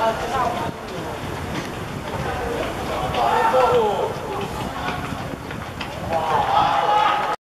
哦。